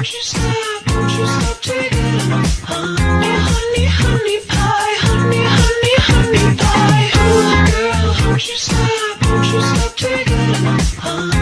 Don't you stop, don't you stop taking it. Honey, honey, honey pie, honey, honey, honey pie. Oh, girl, don't you stop, don't you stop taking it. Honey.